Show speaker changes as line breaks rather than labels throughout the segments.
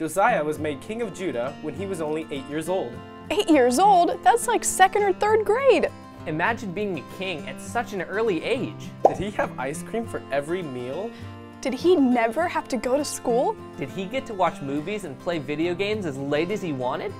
Josiah was made king of Judah when he was only eight years old.
Eight years old? That's like second or third grade.
Imagine being a king at such an early age.
Did he have ice cream for every meal?
Did he never have to go to school?
Did he get to watch movies and play video games as late as he wanted?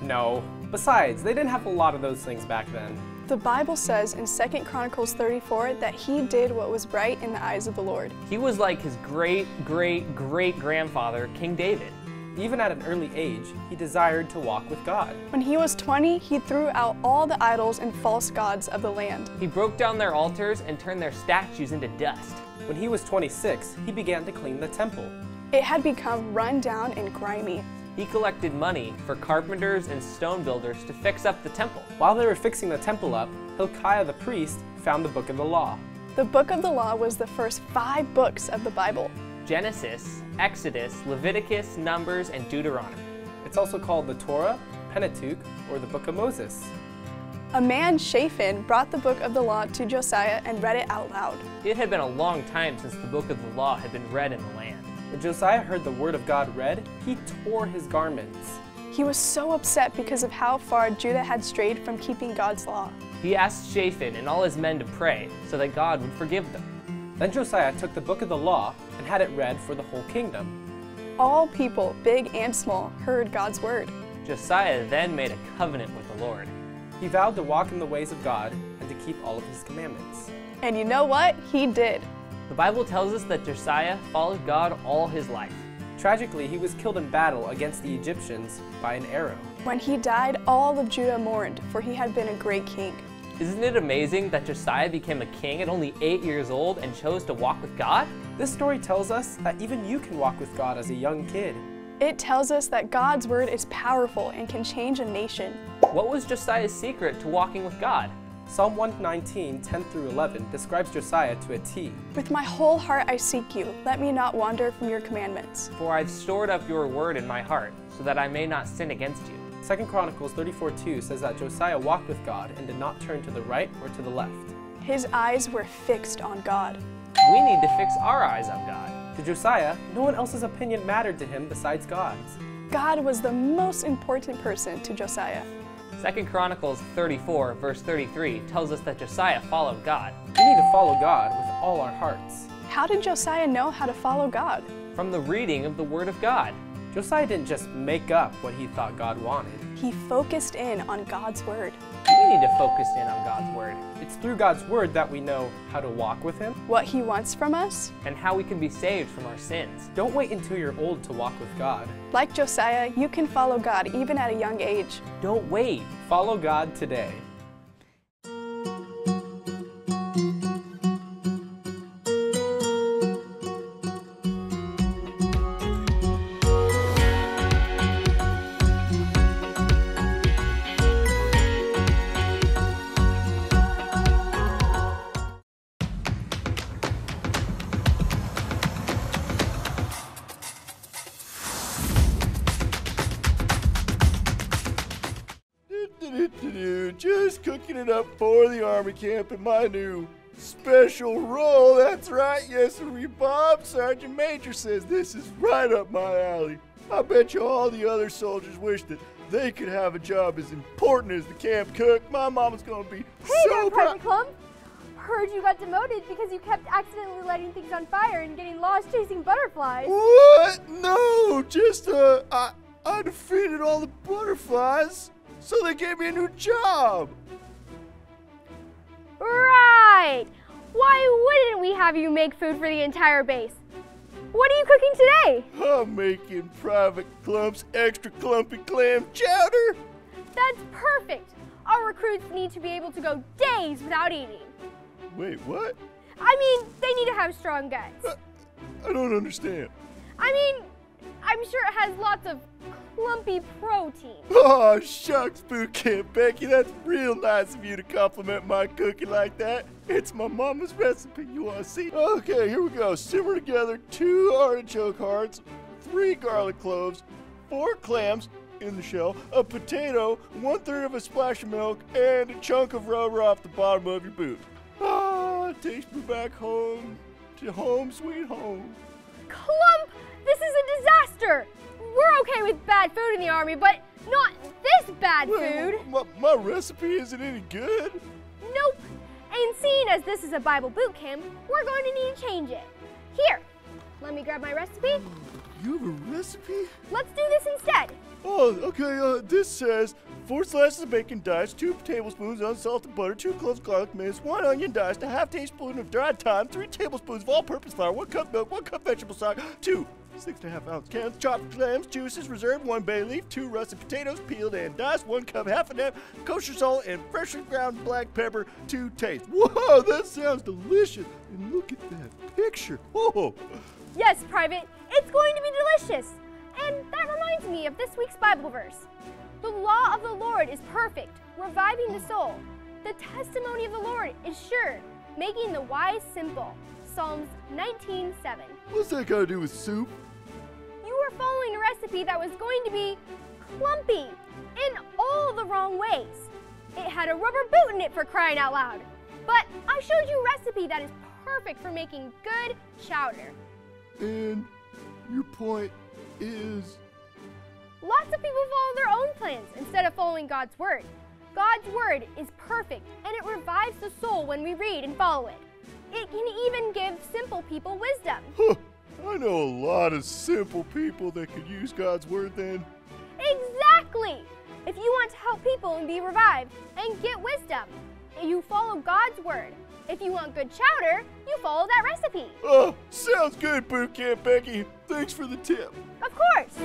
No. Besides, they didn't have a lot of those things back then.
The Bible says in 2 Chronicles 34 that he did what was right in the eyes of the Lord.
He was like his great, great, great grandfather, King David.
Even at an early age, he desired to walk with God.
When he was 20, he threw out all the idols and false gods of the land.
He broke down their altars and turned their statues into dust.
When he was 26, he began to clean the temple.
It had become run down and grimy.
He collected money for carpenters and stone builders to fix up the temple.
While they were fixing the temple up, Hilkiah the priest found the book of the law.
The book of the law was the first five books of the Bible.
Genesis, Exodus, Leviticus, Numbers, and Deuteronomy.
It's also called the Torah, Pentateuch, or the Book of Moses.
A man, Shaphan, brought the book of the law to Josiah and read it out loud.
It had been a long time since the book of the law had been read in the land.
When Josiah heard the word of God read, he tore his garments.
He was so upset because of how far Judah had strayed from keeping God's law.
He asked Shaphan and all his men to pray so that God would forgive them.
Then Josiah took the book of the law and had it read for the whole kingdom.
All people, big and small, heard God's word.
Josiah then made a covenant with the Lord.
He vowed to walk in the ways of God and to keep all of his commandments.
And you know what? He did.
The Bible tells us that Josiah followed God all his life.
Tragically, he was killed in battle against the Egyptians by an arrow.
When he died, all of Judah mourned, for he had been a great king.
Isn't it amazing that Josiah became a king at only eight years old and chose to walk with God?
This story tells us that even you can walk with God as a young kid.
It tells us that God's word is powerful and can change a nation.
What was Josiah's secret to walking with God?
Psalm 119, 10 through 11 describes Josiah to a T.
With my whole heart I seek you. Let me not wander from your commandments.
For I've stored up your word in my heart, so that I may not sin against you.
2 Chronicles 34 2 says that Josiah walked with God and did not turn to the right or to the left.
His eyes were fixed on God.
We need to fix our eyes on God.
To Josiah, no one else's opinion mattered to him besides God's.
God was the most important person to Josiah.
2 Chronicles 34, verse 33, tells us that Josiah followed God.
We need to follow God with all our hearts.
How did Josiah know how to follow God?
From the reading of the Word of God.
Josiah didn't just make up what he thought God wanted.
He focused in on God's word.
We need to focus in on God's Word
It's through God's word that we know how to walk with him.
What he wants from us?
and how we can be saved from our sins.
Don't wait until you're old to walk with God.
Like Josiah, you can follow God even at a young age.
Don't wait.
Follow God today.
Just cooking it up for the army camp in my new special role. That's right, yes, sir. Bob Sergeant Major says this is right up my alley. I bet you all the other soldiers wish that they could have a job as important as the camp cook. My mama's gonna be
Hey
so proud.
Clump! Heard you got demoted because you kept accidentally lighting things on fire and getting lost chasing butterflies.
What? No, just uh, I I defeated all the butterflies, so they gave me a new job.
Right! Why wouldn't we have you make food for the entire base? What are you cooking today?
I'm making Private Clump's extra clumpy clam chowder.
That's perfect! Our recruits need to be able to go days without eating.
Wait, what?
I mean, they need to have strong guts.
I don't understand.
I mean, I'm sure it has lots of clumpy protein.
Oh, shucks, boot camp Becky. That's real nice of you to compliment my cooking like that. It's my mama's recipe. You want to see? Okay, here we go. Simmer together two artichoke hearts, three garlic cloves, four clams in the shell, a potato, one third of a splash of milk, and a chunk of rubber off the bottom of your boot. Ah, takes me back home to home, sweet home.
Clump! This is a disaster! we're okay with bad food in the army, but not this bad food.
My, my recipe isn't any good.
Nope. And seeing as this is a Bible boot camp, we're going to need to change it. Here, let me grab my recipe.
You have a recipe?
Let's do this instead.
Oh, okay. Uh, this says four slices of bacon diced, two tablespoons of unsalted butter, two cloves of garlic minced, one onion diced, a half teaspoon of dried thyme, three tablespoons of all-purpose flour, one cup milk, one cup vegetable stock, two six and a half ounce cans, chopped clams, juices reserved, one bay leaf, two russet potatoes peeled and diced, one cup, half an half, kosher salt, and freshly ground black pepper to taste. Whoa, that sounds delicious! And look at that picture. Oh,
Yes, Private, it's going to be delicious. And that reminds me of this week's Bible verse. The law of the Lord is perfect, reviving the soul. The testimony of the Lord is sure, making the wise simple. Psalms 19:7.
what's that got to do with soup?
Were following a recipe that was going to be clumpy in all the wrong ways. It had a rubber boot in it for crying out loud. But I showed you a recipe that is perfect for making good chowder.
And your point is.
Lots of people follow their own plans instead of following God's word. God's word is perfect and it revives the soul when we read and follow it. It can even give simple people wisdom.
I know a lot of simple people that could use God's word then.
Exactly! If you want to help people and be revived and get wisdom, you follow God's word. If you want good chowder, you follow that recipe.
Oh, sounds good, Boot Camp Becky. Thanks for the tip.
Of course.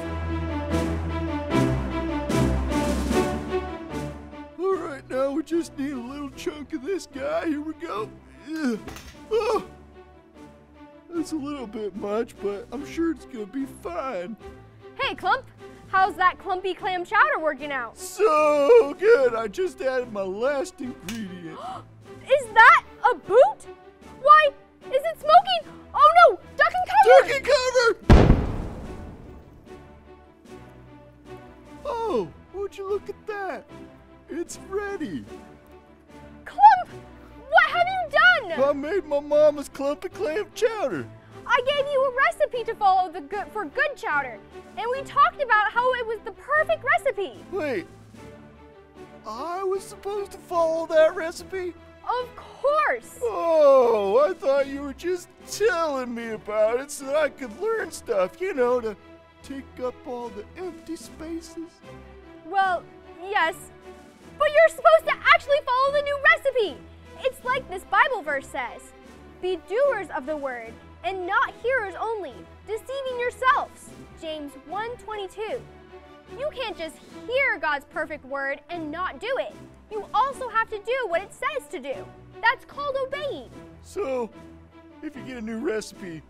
All right, now we just need a little chunk of this guy. Here we go. Ugh. Oh, that's a little bit much, but I'm sure it's gonna be fine.
Hey, Clump, how's that clumpy clam chowder working out?
So good. I just added my last ingredient.
Is that a boot? Why, is it smoking? Oh no, duck and cover!
Turkey cover! Oh, would you look at that? It's ready.
Clump,
I made my mama's clumpy clam chowder.
I gave you a recipe to follow the good for good chowder, and we talked about how it was the perfect recipe.
Wait, I was supposed to follow that recipe?
Of course.
Oh, I thought you were just telling me about it so that I could learn stuff, you know, to take up all the empty spaces.
Well, yes, but you're supposed to actually follow the new recipe. It's like this Bible verse says Be doers of the word, and not hearers only, deceiving yourselves. James 1:22. You can't just hear God's perfect word and not do it. You also have to do what it says to do. That's called obeying.
So, if you get a new recipe,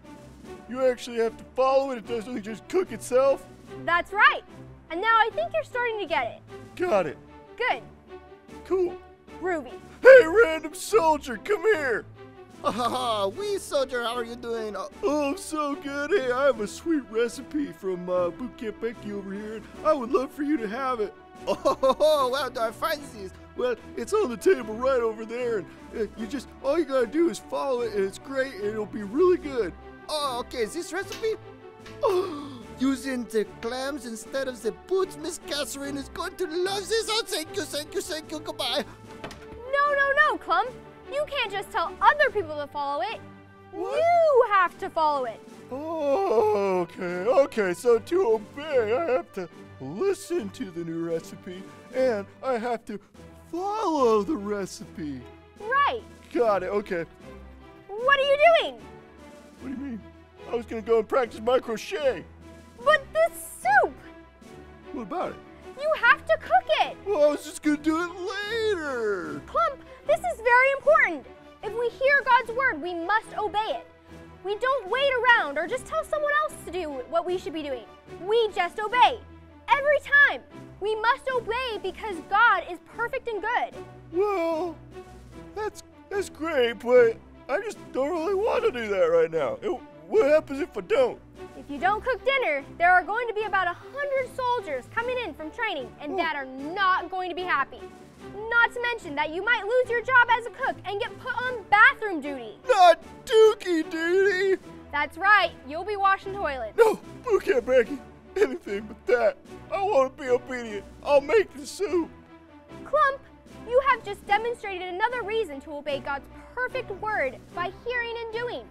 you actually have to follow it. It doesn't just cook itself.
That's right. And now I think you're starting to get it.
Got it.
Good.
Cool.
Ruby.
Hey, random soldier, come here.
Haha, wee soldier, how are you doing? Uh,
Oh, I'm so good. Hey, I have a sweet recipe from uh, Boot Camp Becky over here, and I would love for you to have it.
oh, where do I find this?
Well, it's on the table right over there, and uh, you just all you gotta do is follow it, and it's great, and it'll be really good.
Oh, okay, is this recipe? Using the clams instead of the boots, Miss Catherine is going to love this. Oh, thank you, thank you, thank you, goodbye.
No, no, no, Clump. You can't just tell other people to follow it.
What?
You have to follow it.
Oh, okay, okay. So to obey, I have to listen to the new recipe, and I have to follow the recipe.
Right.
Got it. Okay.
What are you doing?
What do you mean? I was gonna go and practice my crochet.
But the soup!
What about it?
You have to cook it.
Well, I was just gonna do it.
Clump, this is very important. If we hear God's word, we must obey it. We don't wait around or just tell someone else to do what we should be doing. We just obey. Every time. We must obey because God is perfect and good.
Well, that's that's great, but I just don't really want to do that right now. It, what happens if I don't?
If you don't cook dinner, there are going to be about a hundred soldiers coming in from training, and that are not going to be happy. Not to mention that you might lose your job as a cook and get put on bathroom duty.
Not Dookie duty.
That's right, you'll be washing toilets.
No, okay, Becky. anything but that. I want to be obedient. I'll make the soup.
Clump, you have just demonstrated another reason to obey God's perfect word by hearing and doing.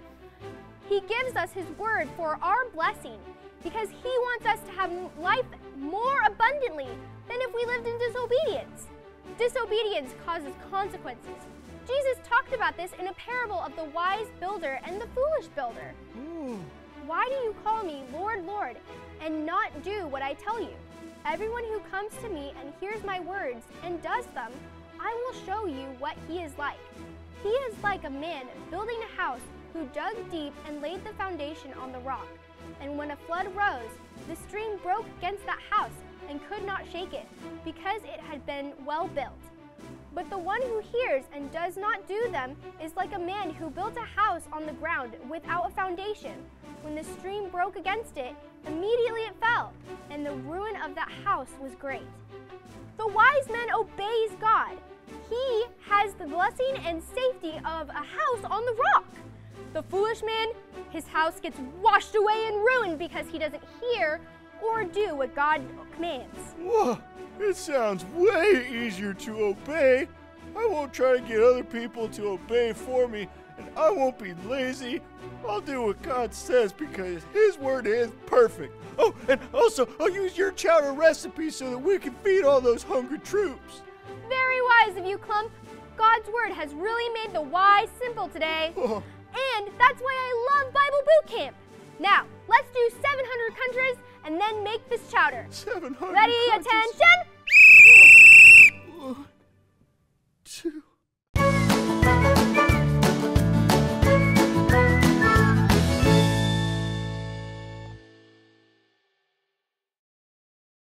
He gives us His word for our blessing because He wants us to have life more abundantly than if we lived in disobedience. Disobedience causes consequences. Jesus talked about this in a parable of the wise builder and the foolish builder. Hmm. Why do you call me Lord, Lord, and not do what I tell you? Everyone who comes to me and hears my words and does them, I will show you what he is like. He is like a man building a house who dug deep and laid the foundation on the rock. And when a flood rose, the stream broke against that house and could not shake it, because it had been well built. But the one who hears and does not do them is like a man who built a house on the ground without a foundation. When the stream broke against it, immediately it fell, and the ruin of that house was great. The wise man obeys God. He has the blessing and safety of a house on the rock. The foolish man, his house gets washed away and ruined because he doesn't hear or do what God commands.
Whoa, it sounds way easier to obey. I won't try to get other people to obey for me, and I won't be lazy. I'll do what God says because His word is perfect. Oh, and also, I'll use your chowder recipe so that we can feed all those hungry troops.
Very wise of you, Clump. God's word has really made the wise simple today.
Oh,
And that's why I love Bible Boot Camp. Now, let's do 700 countries and then make this chowder.
700
Ready, attention! One, two.